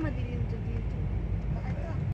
Madrid.